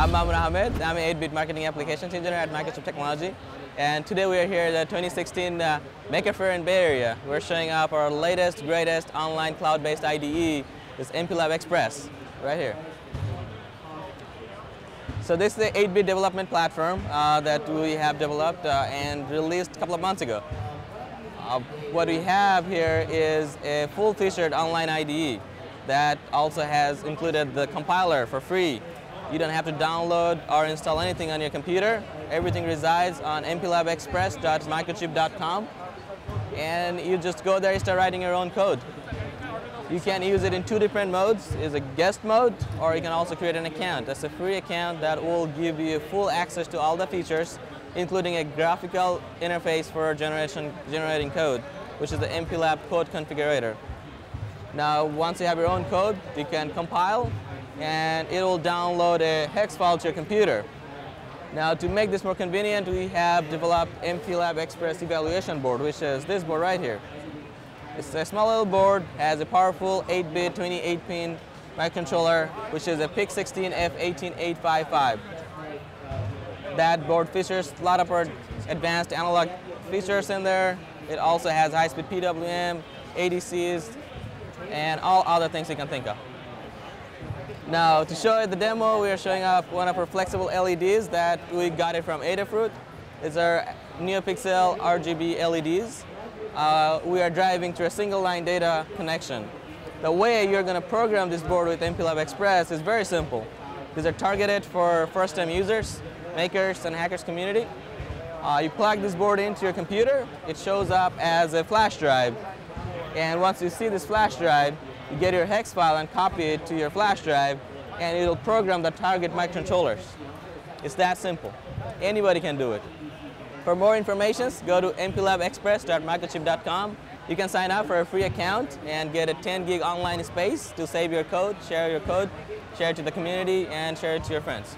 I'm Mahmoud Ahmed. I'm an 8-bit marketing applications engineer at Microchip Technology. And today we are here at the 2016 uh, Maker Faire in Bay Area. We're showing off our latest, greatest online cloud-based IDE, this MPLAB Xpress, right here. So this is the 8-bit development platform uh, that we have developed uh, and released a couple of months ago. Uh, what we have here is a full-featured online IDE that also has included the compiler for free. You don't have to download or install anything on your computer. Everything resides on mplabxpress.microchip.com and you just go there and start writing your own code. You can use it in two different modes. Is a guest mode, or you can also create an account. That's a free account that will give you full access to all the features, including a graphical interface for generation, generating code, which is the MPLAB code configurator. Now, once you have your own code, you can compile, and it will download a hex file to your computer. Now, to make this more convenient, we have developed MPLAB Xpress Evaluation Board, which is this board right here. It's a small little board, has a powerful 8-bit 28-pin microcontroller, which is a PIC16F18855. That board features a lot of our advanced analog features in there. It also has high-speed PWM, ADCs, and all other things you can think of. Now, to show the demo, we are showing off one of our flexible LEDs that we got it from Adafruit. It's our NeoPixel RGB LEDs. Uh, we are driving through a single line data connection. The way you're going to program this board with MPLAB Xpress is very simple. These are targeted for first-time users, makers, and hackers community. Uh, you plug this board into your computer, it shows up as a flash drive. And once you see this flash drive, you get your hex file and copy it to your flash drive, and it'll program the target microcontrollers. It's that simple. Anybody can do it. For more information, go to mplabxpress.microchip.com. You can sign up for a free account and get a 10 gig online space to save your code, share your code, share it to the community, and share it to your friends.